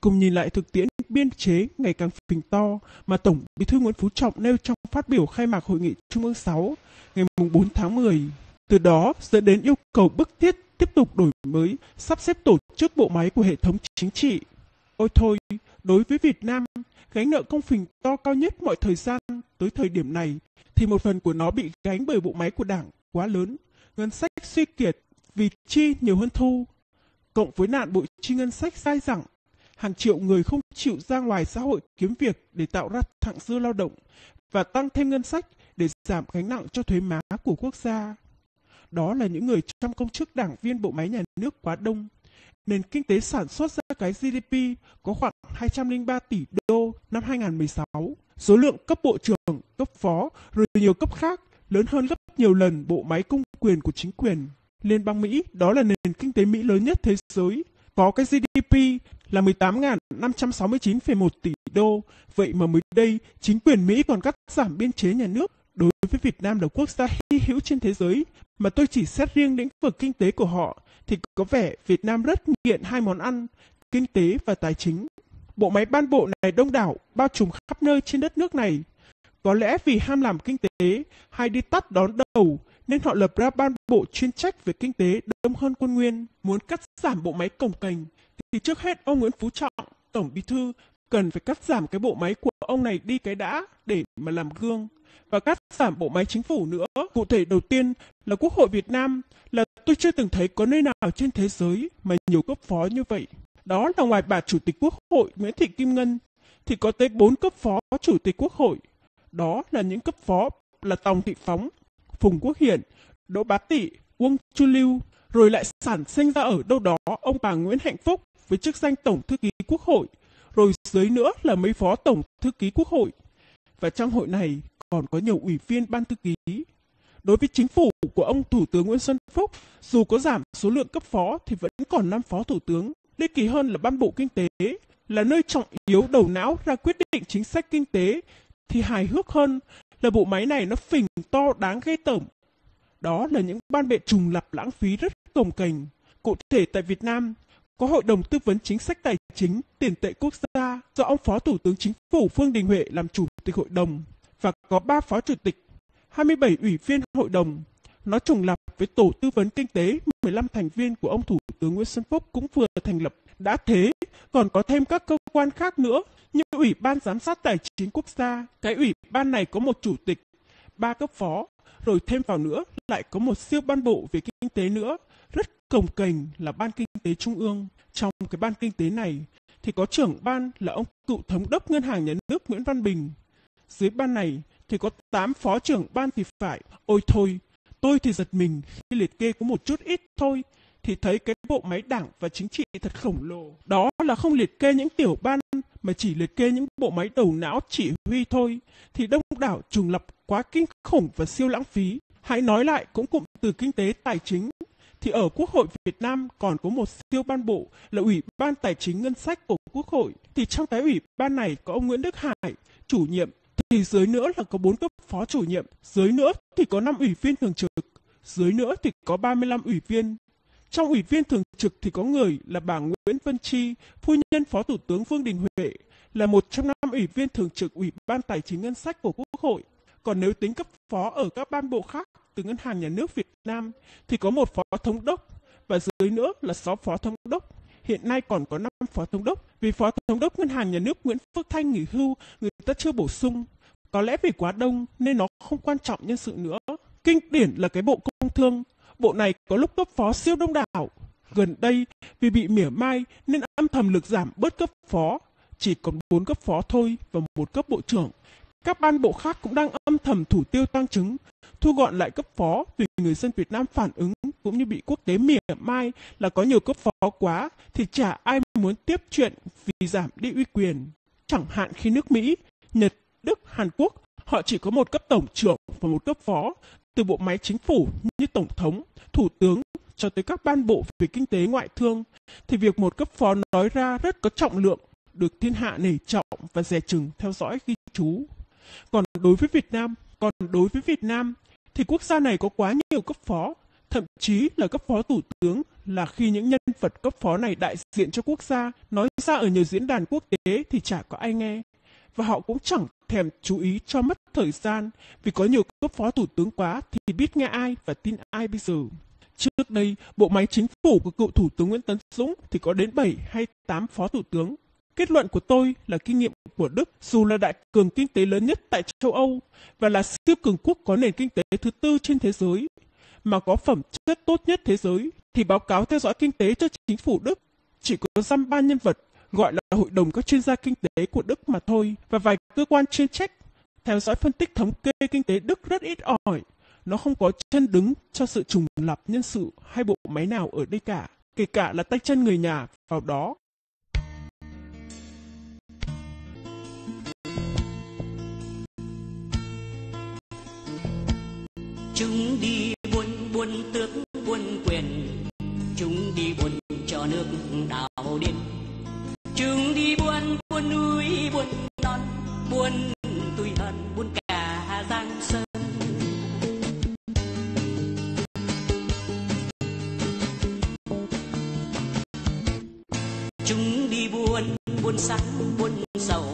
Cùng nhìn lại thực tiễn biên chế ngày càng phình to mà Tổng Bí thư Nguyễn Phú Trọng nêu trong phát biểu khai mạc hội nghị Trung ương 6 ngày 4 tháng 10. Từ đó dẫn đến yêu cầu bức thiết tiếp tục đổi mới, sắp xếp tổ chức bộ máy của hệ thống chính trị. Ôi thôi, đối với Việt Nam, gánh nợ công phình to cao nhất mọi thời gian tới thời điểm này thì một phần của nó bị gánh bởi bộ máy của đảng quá lớn, ngân sách suy kiệt vì chi nhiều hơn thu, cộng với nạn bội chi ngân sách sai rằng hàng triệu người không chịu ra ngoài xã hội kiếm việc để tạo ra thặng dư lao động và tăng thêm ngân sách để giảm gánh nặng cho thuế má của quốc gia. Đó là những người trong công chức đảng viên bộ máy nhà nước quá đông. Nền kinh tế sản xuất ra cái GDP có khoảng 203 tỷ đô năm 2016. Số lượng cấp bộ trưởng, cấp phó, rồi nhiều cấp khác lớn hơn gấp nhiều lần bộ máy công quyền của chính quyền. Liên bang Mỹ đó là nền kinh tế Mỹ lớn nhất thế giới, có cái GDP là 18.569,1 tỷ đô. Vậy mà mới đây, chính quyền Mỹ còn cắt giảm biên chế nhà nước. Đối với Việt Nam là quốc gia hy hữu trên thế giới, mà tôi chỉ xét riêng lĩnh vực kinh tế của họ, thì có vẻ Việt Nam rất nghiện hai món ăn, kinh tế và tài chính. Bộ máy ban bộ này đông đảo, bao trùm khắp nơi trên đất nước này. Có lẽ vì ham làm kinh tế hay đi tắt đón đầu, nên họ lập ra ban bộ chuyên trách về kinh tế đông hơn quân nguyên. Muốn cắt giảm bộ máy cồng cành, thì trước hết ông Nguyễn Phú Trọng, Tổng Bí Thư, cần phải cắt giảm cái bộ máy của ông này đi cái đã để mà làm gương và cắt giảm bộ máy chính phủ nữa. Cụ thể đầu tiên là Quốc hội Việt Nam là tôi chưa từng thấy có nơi nào trên thế giới mà nhiều cấp phó như vậy. Đó là ngoài bà Chủ tịch Quốc hội Nguyễn Thị Kim Ngân thì có tới 4 cấp phó Chủ tịch Quốc hội. Đó là những cấp phó là Tòng Thị Phóng, Phùng Quốc Hiển, Đỗ Bá Tị, Uông Chu Lưu, rồi lại sản sinh ra ở đâu đó ông bà Nguyễn Hạnh Phúc với chức danh Tổng Thư ký Quốc hội, rồi dưới nữa là mấy phó Tổng Thư ký Quốc hội. Và trong hội này còn có nhiều ủy viên ban thư ký. Đối với chính phủ của ông Thủ tướng Nguyễn Xuân Phúc, dù có giảm số lượng cấp phó thì vẫn còn 5 phó thủ tướng. Lê Kỳ hơn là ban bộ kinh tế, là nơi trọng yếu đầu não ra quyết định chính sách kinh tế, thì hài hước hơn là bộ máy này nó phình to đáng ghê tởm. Đó là những ban bệ trùng lập lãng phí rất cồng cành. Cụ thể tại Việt Nam, có Hội đồng Tư vấn Chính sách Tài chính Tiền tệ Quốc gia do ông Phó Thủ tướng Chính phủ Phương Đình Huệ làm chủ tịch hội đồng và có 3 phó chủ tịch, 27 ủy viên hội đồng. Nó trùng lập với Tổ Tư vấn Kinh tế 15 thành viên của ông Thủ tướng Nguyễn Xuân Phúc cũng vừa thành lập. Đã thế, còn có thêm các cơ quan khác nữa như Ủy ban Giám sát Tài chính Quốc gia. Cái ủy ban này có một chủ tịch, ba cấp phó, rồi thêm vào nữa lại có một siêu ban bộ về kinh tế nữa cổng cành là ban kinh tế trung ương. Trong cái ban kinh tế này thì có trưởng ban là ông cựu thống đốc ngân hàng nhà nước Nguyễn Văn Bình. Dưới ban này thì có 8 phó trưởng ban thì phải. Ôi thôi, tôi thì giật mình khi liệt kê có một chút ít thôi thì thấy cái bộ máy đảng và chính trị thật khổng lồ. Đó là không liệt kê những tiểu ban mà chỉ liệt kê những bộ máy đầu não chỉ huy thôi thì đông đảo trùng lập quá kinh khủng và siêu lãng phí. Hãy nói lại cũng cụm từ kinh tế tài chính thì ở Quốc hội Việt Nam còn có một siêu ban bộ là Ủy ban Tài chính Ngân sách của Quốc hội. Thì trong cái ủy ban này có ông Nguyễn Đức Hải, chủ nhiệm, thì dưới nữa là có 4 cấp phó chủ nhiệm, dưới nữa thì có 5 ủy viên thường trực, dưới nữa thì có 35 ủy viên. Trong ủy viên thường trực thì có người là bà Nguyễn Vân Chi, phu nhân Phó Thủ tướng Vương Đình Huệ, là một trong năm ủy viên thường trực Ủy ban Tài chính Ngân sách của Quốc hội. Còn nếu tính cấp phó ở các ban bộ khác từ Ngân hàng Nhà nước Việt Nam thì có một phó thống đốc và dưới nữa là 6 phó thống đốc. Hiện nay còn có 5 phó thống đốc vì phó thống đốc Ngân hàng Nhà nước Nguyễn Phước Thanh nghỉ hưu, người ta chưa bổ sung. Có lẽ vì quá đông nên nó không quan trọng nhân sự nữa. Kinh điển là cái bộ công thương. Bộ này có lúc cấp phó siêu đông đảo. Gần đây, vì bị mỉa mai nên âm thầm lực giảm bớt cấp phó. Chỉ còn 4 cấp phó thôi và một cấp bộ trưởng. Các ban bộ khác cũng đang âm thầm thủ tiêu tăng chứng, thu gọn lại cấp phó vì người dân Việt Nam phản ứng cũng như bị quốc tế mỉa mai là có nhiều cấp phó quá thì chả ai muốn tiếp chuyện vì giảm đi uy quyền. Chẳng hạn khi nước Mỹ, Nhật, Đức, Hàn Quốc họ chỉ có một cấp tổng trưởng và một cấp phó từ bộ máy chính phủ như tổng thống, thủ tướng cho tới các ban bộ về kinh tế ngoại thương thì việc một cấp phó nói ra rất có trọng lượng được thiên hạ nể trọng và dè chừng theo dõi ghi chú. Còn đối với Việt Nam, còn đối với Việt Nam thì quốc gia này có quá nhiều cấp phó, thậm chí là cấp phó thủ tướng là khi những nhân vật cấp phó này đại diện cho quốc gia, nói ra ở nhiều diễn đàn quốc tế thì chả có ai nghe. Và họ cũng chẳng thèm chú ý cho mất thời gian, vì có nhiều cấp phó thủ tướng quá thì biết nghe ai và tin ai bây giờ. Trước đây, bộ máy chính phủ của cựu thủ tướng Nguyễn Tấn Dũng thì có đến 7 hay 8 phó thủ tướng. Kết luận của tôi là kinh nghiệm của Đức, dù là đại cường kinh tế lớn nhất tại châu Âu và là siêu cường quốc có nền kinh tế thứ tư trên thế giới, mà có phẩm chất tốt nhất thế giới, thì báo cáo theo dõi kinh tế cho chính phủ Đức. Chỉ có dăm ba nhân vật, gọi là hội đồng các chuyên gia kinh tế của Đức mà thôi, và vài cơ quan chuyên trách. Theo dõi phân tích thống kê kinh tế Đức rất ít ỏi, nó không có chân đứng cho sự trùng lập nhân sự hay bộ máy nào ở đây cả, kể cả là tay chân người nhà vào đó. Chúng đi buôn buôn tước, buôn quyền. Chúng đi buôn cho nước đào điên chúng đi buôn buôn núi, buôn non, buôn tủi hận, buôn cả giang sơn. Chúng đi buôn buôn sắc buôn sầu.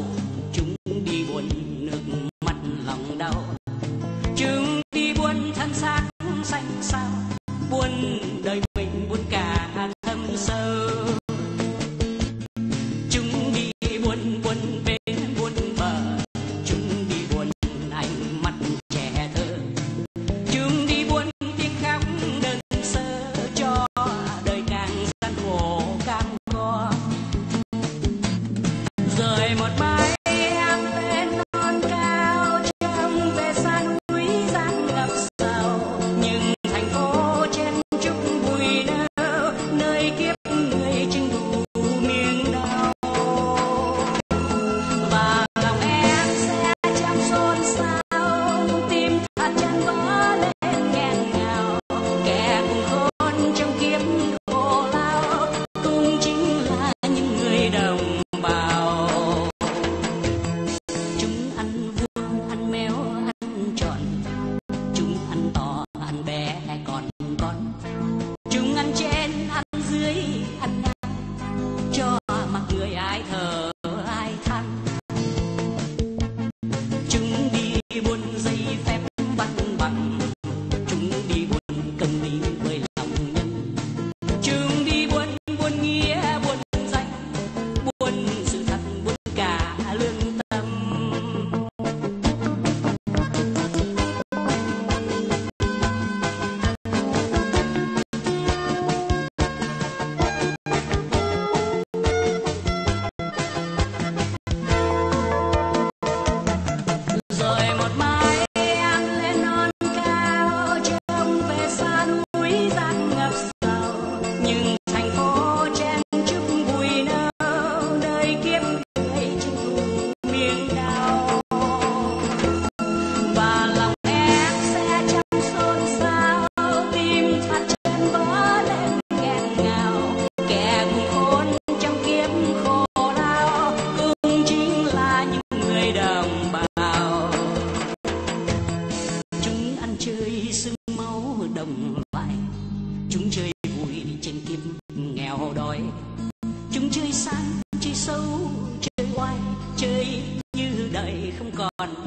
Đời không còn ngày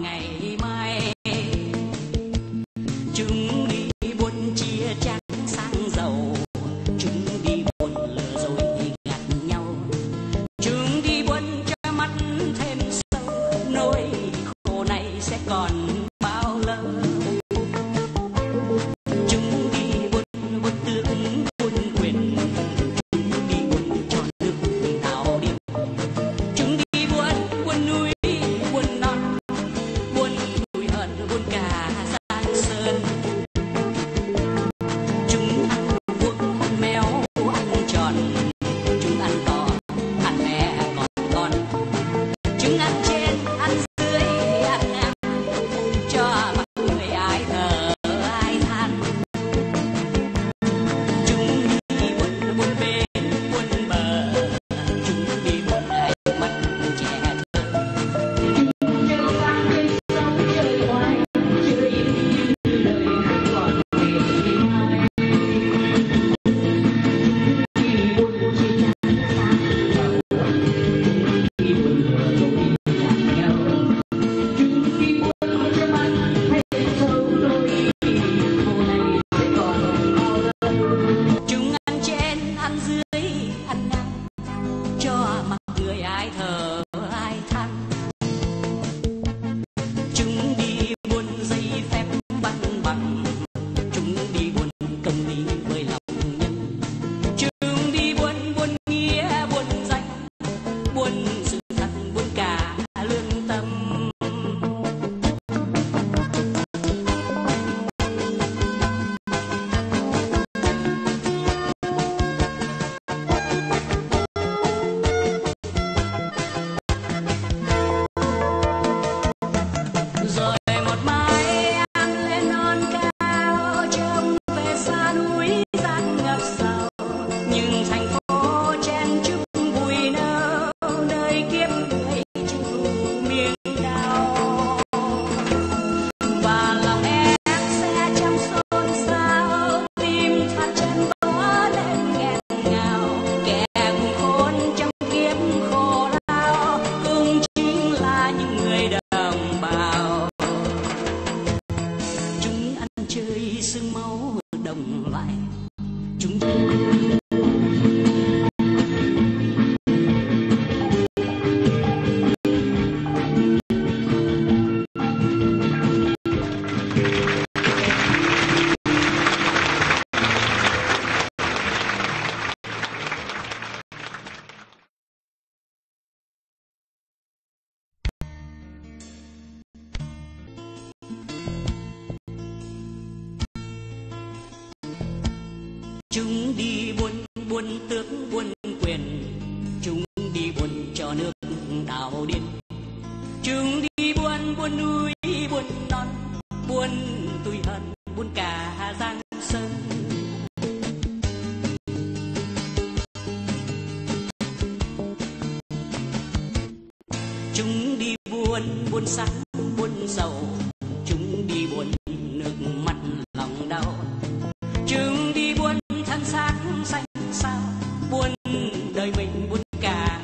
chúng chúng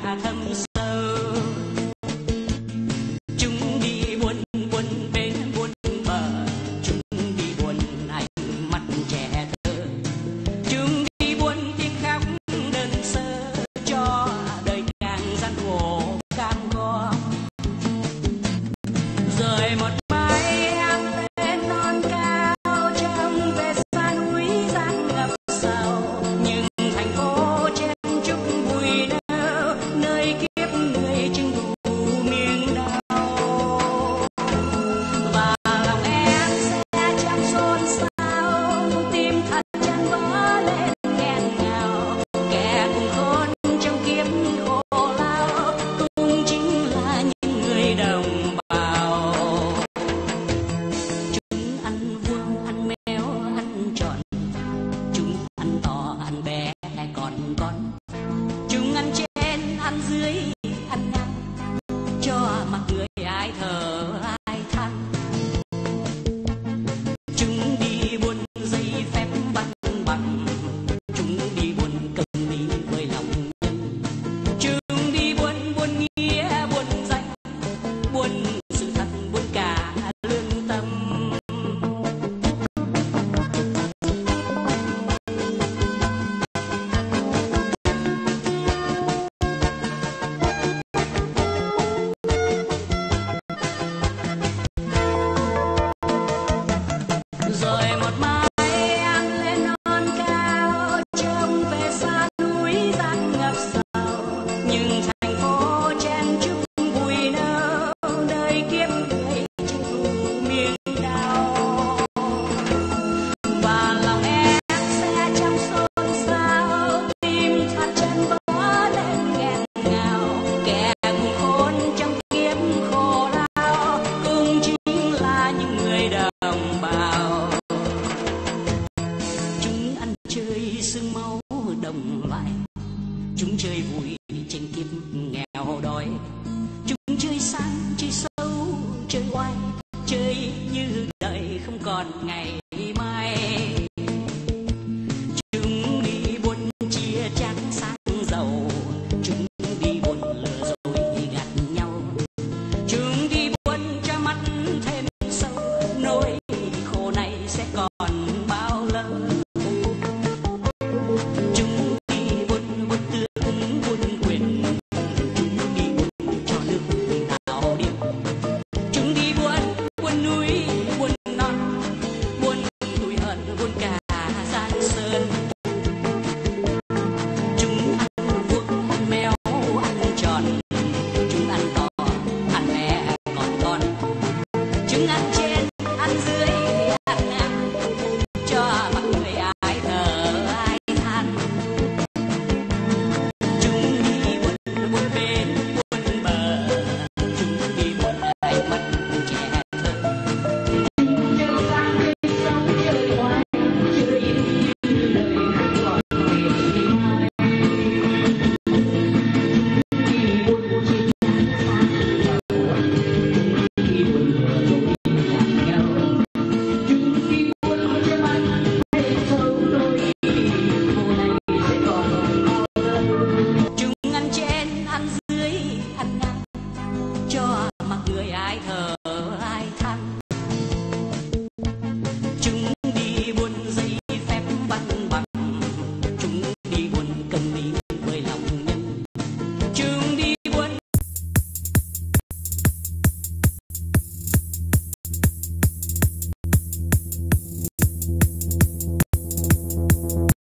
cả thâm sâu không lại chúng chơi vui, tranh kiếp, nghèo đói. Chúng chơi sang, chơi sâu chơi oai. Chơi như đời không còn ngày mai. Chúng đi buôn chia trắng sang giàu. Chúng đi buôn lừa rồi gạt nhau. Chúng đi buôn cho mắt thêm sâu. Nỗi khổ này sẽ còn